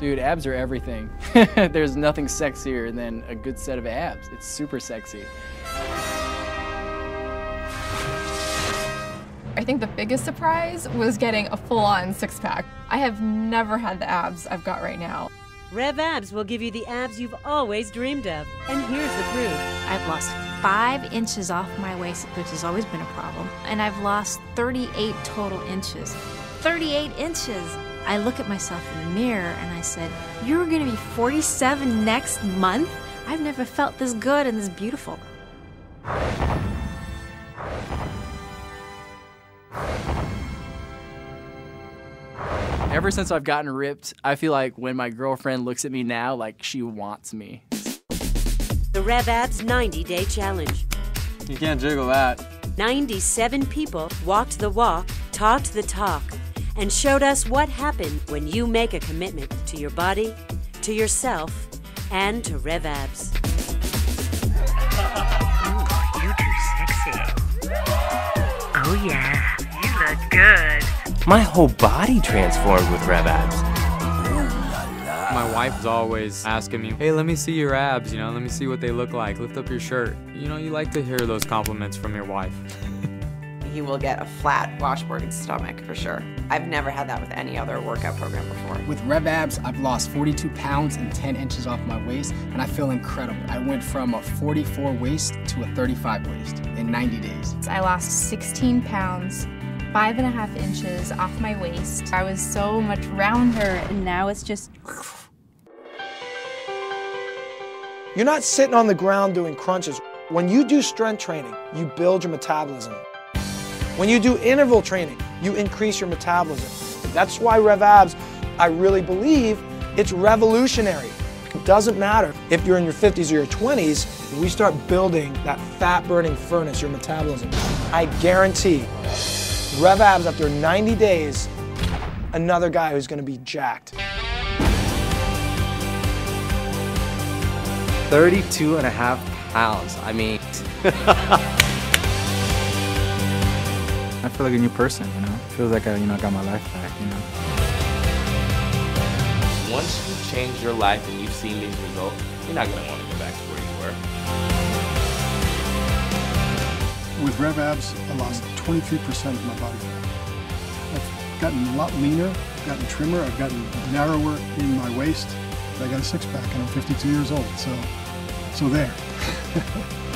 Dude, abs are everything. There's nothing sexier than a good set of abs. It's super sexy. I think the biggest surprise was getting a full-on six-pack. I have never had the abs I've got right now. Rev Abs will give you the abs you've always dreamed of. And here's the proof. I've lost five inches off my waist, which has always been a problem, and I've lost 38 total inches. 38 inches! I look at myself in the mirror and I said, You're gonna be 47 next month? I've never felt this good and this beautiful. Ever since I've gotten ripped, I feel like when my girlfriend looks at me now, like she wants me. The Rev Abs 90 Day Challenge. You can't jiggle that. 97 people walked the walk, talked the talk, and showed us what happened when you make a commitment to your body, to yourself, and to Rev Abs. You too sexy. Oh yeah, you look good. My whole body transformed with Rev Abs. My wife is always asking me, hey, let me see your abs, you know, let me see what they look like. Lift up your shirt. You know, you like to hear those compliments from your wife. you will get a flat washboard stomach for sure. I've never had that with any other workout program before. With Rev Abs, I've lost 42 pounds and 10 inches off my waist, and I feel incredible. I went from a 44 waist to a 35 waist in 90 days. I lost 16 pounds, five and a half inches off my waist. I was so much rounder, and now it's just. You're not sitting on the ground doing crunches. When you do strength training, you build your metabolism. When you do interval training, you increase your metabolism. That's why Rev Abs, I really believe, it's revolutionary. It doesn't matter if you're in your 50s or your 20s, we start building that fat burning furnace, your metabolism. I guarantee Rev Abs after 90 days, another guy who's gonna be jacked. 32 and a half pounds. I mean, I feel like a new person, you know? feels like I, you know, got my life back, you know? once you change your life and you've seen these results, you're not going to want to go back to where you were. With Rev Abs, I lost 23% of my body fat. I've gotten a lot leaner, I've gotten trimmer, I've gotten narrower in my waist. I got a six pack and I'm 52 years old, so, so there.